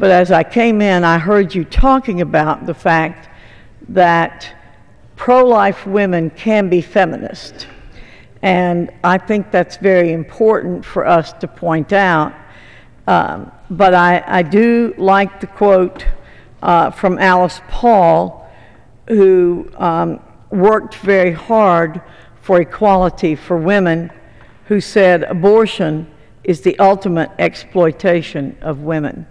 But as I came in, I heard you talking about the fact that pro-life women can be feminist. And I think that's very important for us to point out. Um, but I, I do like the quote uh, from Alice Paul, who um, worked very hard for equality for women, who said abortion is the ultimate exploitation of women.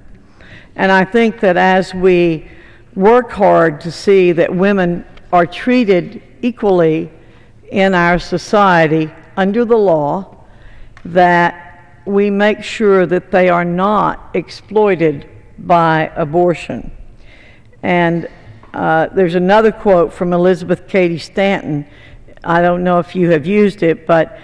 And I think that as we work hard to see that women are treated equally in our society under the law, that we make sure that they are not exploited by abortion. And uh, there's another quote from Elizabeth Cady Stanton. I don't know if you have used it, but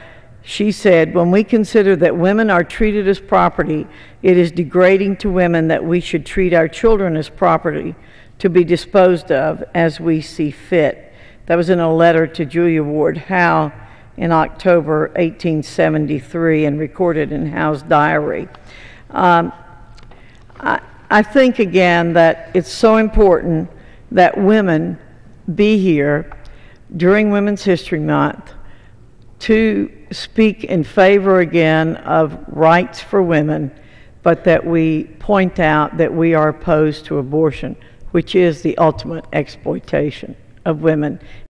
she said, When we consider that women are treated as property, it is degrading to women that we should treat our children as property to be disposed of as we see fit. That was in a letter to Julia Ward Howe in October 1873 and recorded in Howe's diary. Um, I, I think again that it's so important that women be here during Women's History Month to speak in favor again of rights for women, but that we point out that we are opposed to abortion, which is the ultimate exploitation of women.